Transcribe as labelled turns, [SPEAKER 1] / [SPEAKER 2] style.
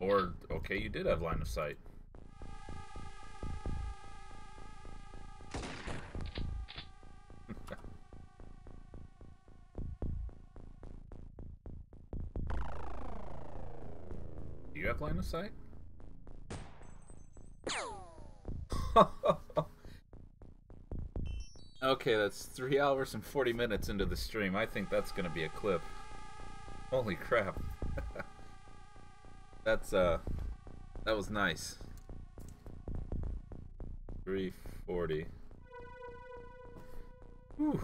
[SPEAKER 1] Or, okay, you did have line of sight. Do you have line of sight? okay, that's three hours and 40 minutes into the stream. I think that's gonna be a clip. Holy crap. That's, uh, that was nice. 340. Whew.